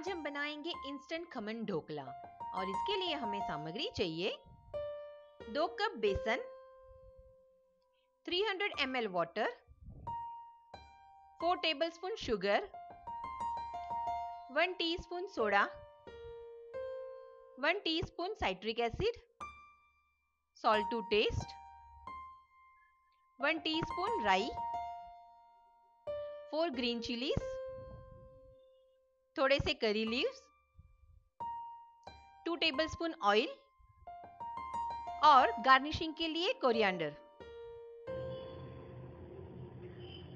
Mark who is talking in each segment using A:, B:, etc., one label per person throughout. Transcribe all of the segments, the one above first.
A: आज हम बनाएँगे इंस्टेंट खमन ढोकला। और इसके लिए हमें सामग्री चाहिए दो cup besan 300 ml water 4 tablespoon sugar 1 teaspoon soda 1 teaspoon citric acid salt to taste 1 teaspoon राई 4 ग्रीन चिलीज थोड़े से curry leaves two tablespoon oil और गार्निशिंग के लिए कोरिएंडर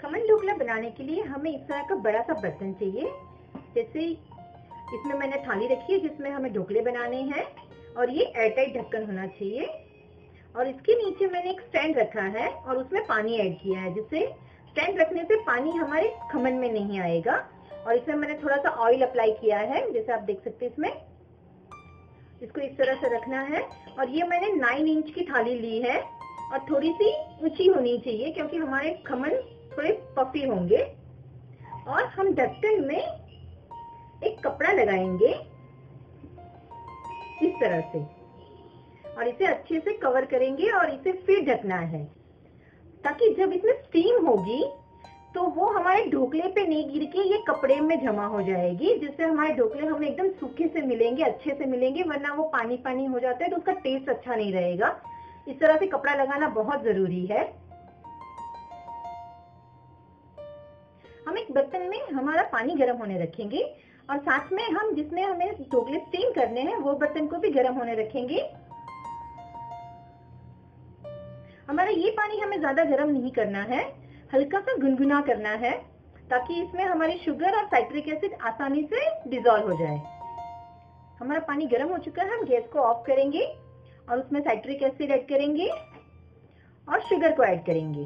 B: खमन ढोकला बनाने के लिए हमें इस तरह का बड़ा सा बर्तन चाहिए, जैसे इसमें मैंने थाली रखी है जिसमें हमें ढोकले बनाने हैं और ये एयरटाइट ढक्कन होना चाहिए। और इसके नीचे मैंने एक स्टैंड रखा है और उसमें पानी ऐड किया है, जिससे स्टैंड रखने से पानी हमारे खमन में नहीं आएगा। और इसमें मैंने थोड़ा सा ऑयल अप्लाई किया है, जैसे आप देख सकते हैं इसमें। इसको इस तरह से रखना है। और ये मैंने नाइन इंच की थाली ली है, और थोड़ी सी ऊँची होनी चाहिए, क्योंकि हमारे खमन थोड़े पफी होंगे। और हम ढक्कन में एक कपड़ा लगाएँगे, इस तरह से। और इसे अच्छे से कवर करेंगे और इसे फिर ढकना है, ताकि जब इसमें स्टीम होगी तो वो हमारे ढोकले पे नहीं गिर के ये कपड़े में जमा हो जाएगी, जिससे हमारे ढोकले हमें एकदम सूखे से मिलेंगे, अच्छे से मिलेंगे, वरना वो पानी पानी हो जाता है तो उसका टेस्ट अच्छा नहीं रहेगा। इस तरह से कपड़ा लगाना बहुत ज़रूरी है। हम एक बर्तन में हमारा पानी गर्म होने रखेंगे और साथ में हम जिसमें हमें ढोकले स्टीम करने हैं, वो बर्तन को भी गर्म होने रखेंगे। हमारा ये पानी हमें ज़्यादा गर्म नहीं करना है। हल्का सा गुनगुना करना है, ताकि इसमें हमारी शुगर और साइट्रिक एसिड आसानी से डिजोल्व हो जाए। हमारा पानी गर्म हो चुका है, हम गैस को ऑफ़ करेंगे और उसमें साइट्रिक एसिड ऐड करेंगे और शुगर को ऐड करेंगे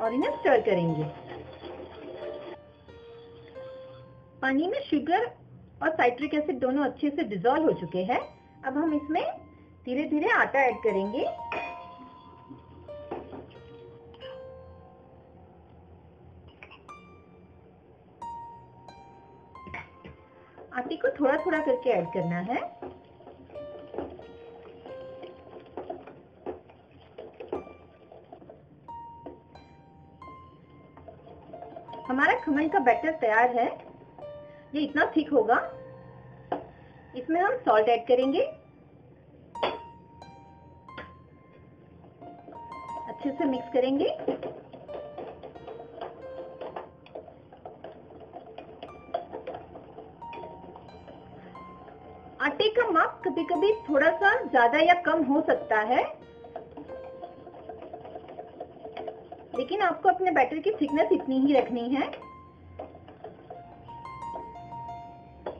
B: और इन्हें स्टर करेंगे। पानी में शुगर और साइट्रिक एसिड दोनों अच्छे से डिजोल्व हो चुके हैं, अब हम इसमें धीरे धीरे आटा ऐड करेंगे। आटे को थोड़ा थोड़ा करके ऐड करना है। हमारा खमन का बैटर तैयार है। ये इतना थिक होगा। इसमें हम सॉल्ट ऐड करेंगे। अच्छे से मिक्स करेंगे। आटे का माप कभी कभी थोड़ा सा ज़्यादा या कम हो सकता है। लेकिन आपको अपने बैटर की थिकनेस इतनी ही रखनी है।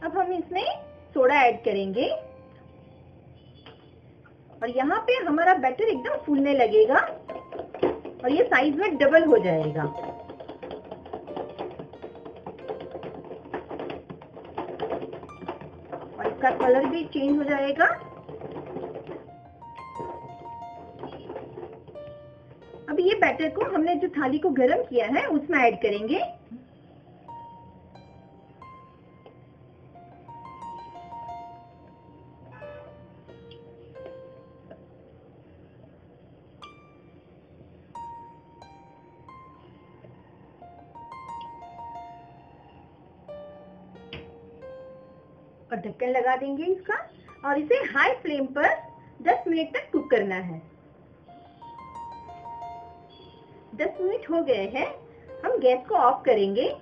B: अब हम इसमें सोडा ऐड करेंगे। और यहाँ पे हमारा बैटर एकदम फूलने लगेगा। और ये साइज़ में डबल हो जाएगा। कलर भी चेंज हो जाएगा। अब ये बैटर को हमने जो थाली को गर्म किया है, उसमें ऐड करेंगे। और ढक्कन लगा देंगे इसका। और इसे हाई फ्लेम पर 10 मिनट तक कुक करना है। 10 मिनट हो गए हैं। हम गैस को ऑफ़ करेंगे,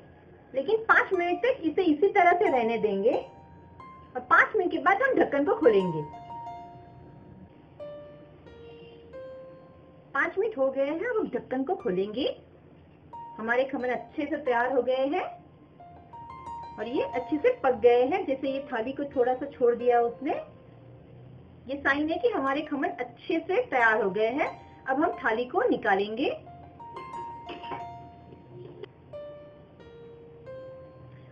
B: लेकिन 5 मिनट तक इसे इसी तरह से रहने देंगे। और 5 मिनट के बाद हम ढक्कन को खोलेंगे। 5 मिनट हो गए हैं हम ढक्कन को खोलेंगे। हमारे खमन अच्छे से तैयार हो गए हैं। और ये अच्छे से पक गए हैं। जैसे ये थाली को थोड़ा सा छोड़ दिया उसने। ये साइन है कि हमारे खमन अच्छे से तैयार हो गए हैं। अब हम थाली को निकालेंगे।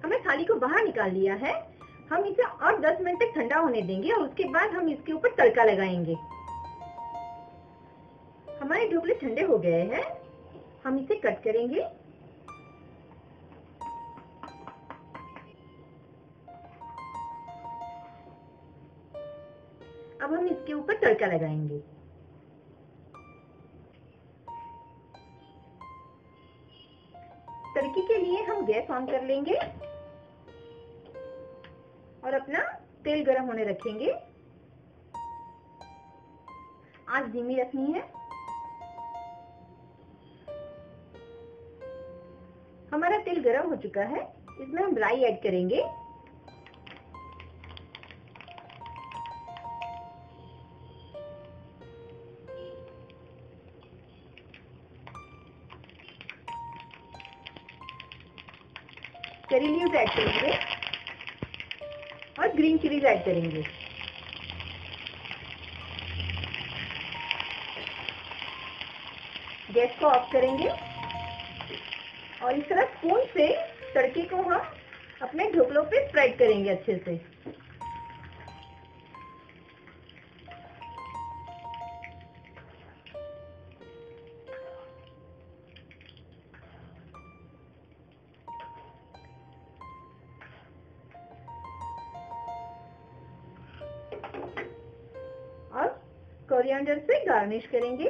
B: हमने थाली को बाहर निकाल लिया है। हम इसे और 10 मिनट तक ठंडा होने देंगे और उसके बाद हम इसके ऊपर तड़का लगाएँगे। हमारे ढोकले ठंडे हो गए हैं। हम इसे कट करेंगे। इसके ऊपर तड़का लगाएँगे। तड़के के लिए हम गैस ऑन कर लेंगे और अपना तेल गरम होने रखेंगे। आँच धीमी रखनी है। हमारा तेल गरम हो चुका है, इसमें हम राई ऐड करेंगे। करी लीव्स ऐड करेंगे और ग्रीन चिलीज ऐड करेंगे। गैस को ऑफ़ करेंगे और इस तरह स्पून से तड़के को हम अपने ढोकलों पे स्प्रेड करेंगे अच्छे से। कोरिएंडर से गार्निश करेंगे।